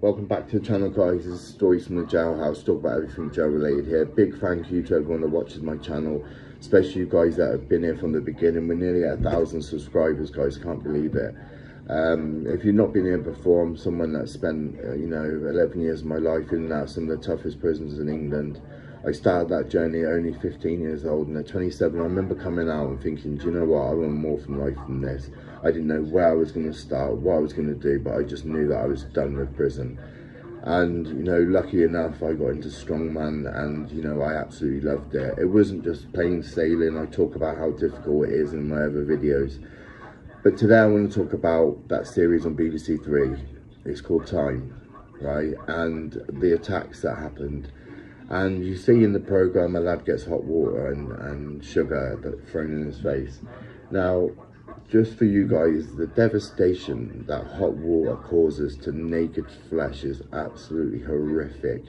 Welcome back to the channel guys, this is Stories from the Jailhouse, talk about everything jail related here. Big thank you to everyone that watches my channel, especially you guys that have been here from the beginning. We're nearly at a thousand subscribers guys, can't believe it. Um, if you've not been here before, I'm someone that spent, uh, you know, 11 years of my life in and out some of the toughest prisons in England. I started that journey only 15 years old and at 27 I remember coming out and thinking, do you know what, I want more from life than this. I didn't know where I was going to start, what I was going to do, but I just knew that I was done with prison. And, you know, lucky enough, I got into strongman and, you know, I absolutely loved it. It wasn't just plain sailing. I talk about how difficult it is in my other videos. But today I want to talk about that series on BBC Three. It's called Time, right? And the attacks that happened and you see in the program a lad gets hot water and, and sugar thrown in his face. Now, just for you guys, the devastation that hot water causes to naked flesh is absolutely horrific.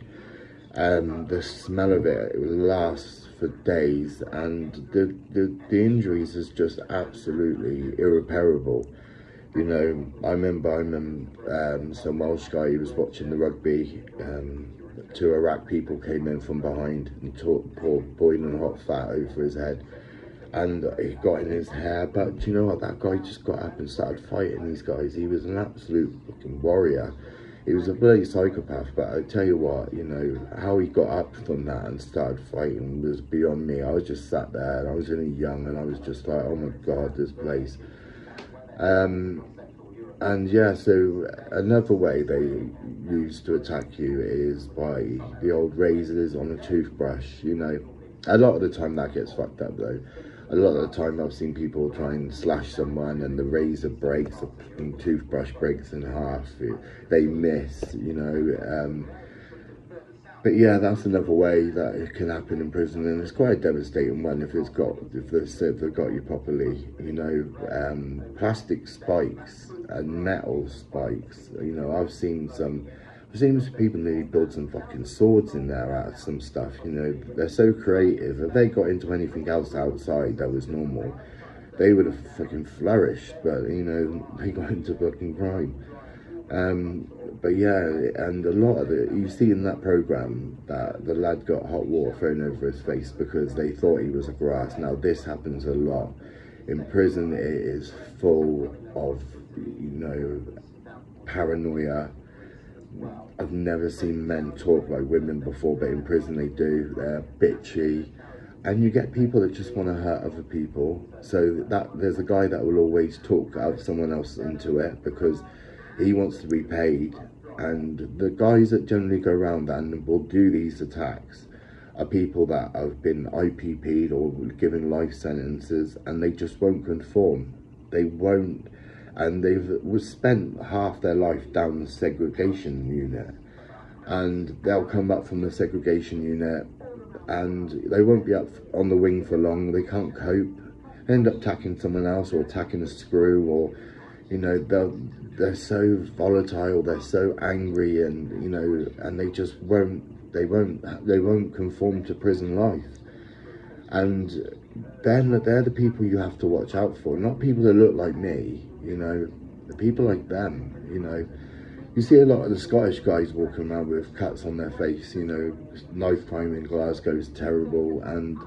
And the smell of it, it lasts for days and the, the, the injuries is just absolutely irreparable. You know, I remember, I remember um, some Welsh guy, he was watching the rugby um, two Iraq people came in from behind and poured boiling hot fat over his head. And he got in his hair but you know what? That guy just got up and started fighting these guys. He was an absolute fucking warrior. He was a bloody psychopath but i tell you what you know how he got up from that and started fighting was beyond me. I was just sat there and i was really young and i was just like oh my god this place. Um and yeah, so another way they use to attack you is by the old razors on a toothbrush. You know, a lot of the time that gets fucked up though. A lot of the time I've seen people try and slash someone and the razor breaks, the toothbrush breaks in half. They miss, you know. Um, but yeah, that's another way that it can happen in prison, and it's quite a devastating one if it's got if they've, got you properly. You know, um, plastic spikes and metal spikes. You know, I've seen some. I've seen some people nearly build some fucking swords in there out of some stuff. You know, they're so creative. If they got into anything else outside that was normal, they would have fucking flourished. But you know, they got into fucking crime. Um, but yeah, and a lot of it, you see in that program that the lad got hot water thrown over his face because they thought he was a grass. Now, this happens a lot. In prison, it is full of, you know, paranoia. I've never seen men talk like women before, but in prison they do. They're bitchy. And you get people that just want to hurt other people. So that there's a guy that will always talk out someone else into it because he wants to be paid. And the guys that generally go around and will do these attacks are people that have been IPP'd or given life sentences and they just won't conform. They won't and they've spent half their life down the segregation unit. And they'll come up from the segregation unit and they won't be up on the wing for long. They can't cope. End up attacking someone else or attacking a screw or you know they'll they're so volatile they're so angry and you know and they just won't they won't they won't conform to prison life. And then they're the people you have to watch out for not people that look like me you know the people like them you know. You see a lot of the Scottish guys walking around with cuts on their face you know. Knife crime in Glasgow is terrible and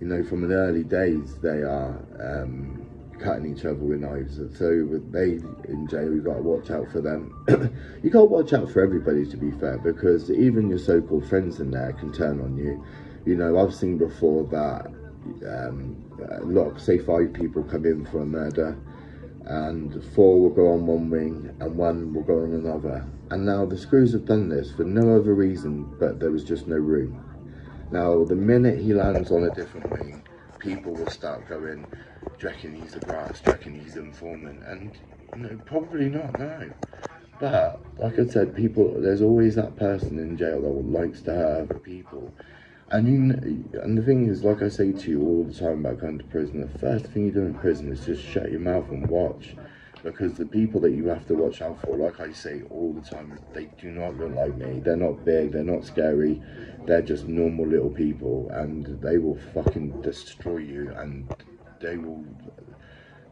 you know from an early days they are um, cutting each other with knives. And so with they in jail, you got to watch out for them. you got to watch out for everybody, to be fair, because even your so-called friends in there can turn on you. You know, I've seen before that um, a lot, of say five people come in for a murder, and four will go on one wing and one will go on another. And now the screws have done this for no other reason, but there was just no room. Now, the minute he lands on a different wing, people will start going, do you reckon he's a brass? Do you reckon he's an informant? And no, probably not, no. But, like I said, people, there's always that person in jail that likes to hurt people. And you, and the thing is, like I say to you all the time about going to prison, the first thing you do in prison is just shut your mouth and watch. Because the people that you have to watch out for, like I say all the time, they do not look like me. They're not big, they're not scary. They're just normal little people and they will fucking destroy you and they will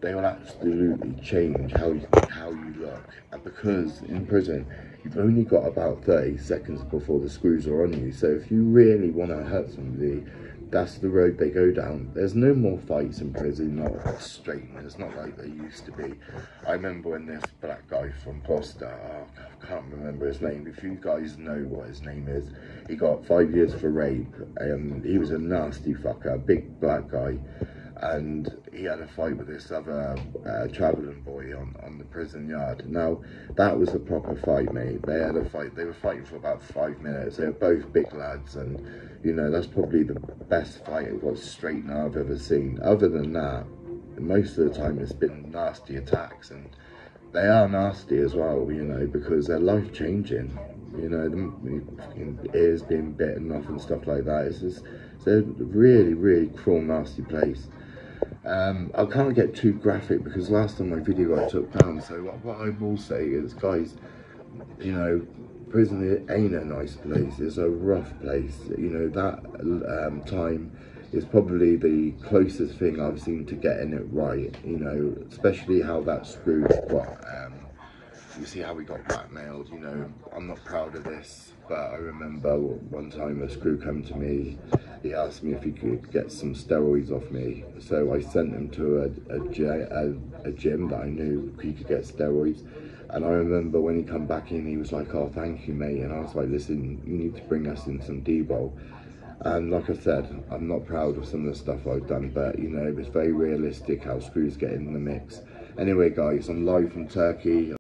they will absolutely change how you, how you look. And because in prison, you've only got about 30 seconds before the screws are on you. So if you really want to hurt somebody, that's the road they go down. There's no more fights in prison, not straight. It's not like they used to be. I remember when this black guy from Gloucester, oh, I can't remember his name. If you guys know what his name is, he got five years for rape. Um, he was a nasty fucker, a big black guy and he had a fight with this other uh, travelling boy on, on the prison yard. Now, that was a proper fight, mate. They had a fight. They were fighting for about five minutes. They were both big lads, and, you know, that's probably the best fight, what straight now I've ever seen. Other than that, most of the time it's been nasty attacks, and they are nasty as well, you know, because they're life-changing. You know, the ears being bitten off and stuff like that. It's just, it's a really, really cruel, nasty place. Um, I can't get too graphic because last time my video got took down. So what, I will say is, guys, you know, prison ain't a nice place. It's a rough place. You know that um, time is probably the closest thing I've seen to getting it right. You know, especially how that screw got. Um, you see how we got blackmailed. You know, I'm not proud of this, but I remember one time a screw came to me he asked me if he could get some steroids off me. So I sent him to a, a, a, a gym that I knew he could get steroids. And I remember when he come back in, he was like, oh, thank you, mate. And I was like, listen, you need to bring us in some Debo. And like I said, I'm not proud of some of the stuff I've done, but you know, it's very realistic how screws get in the mix. Anyway, guys, I'm live from Turkey.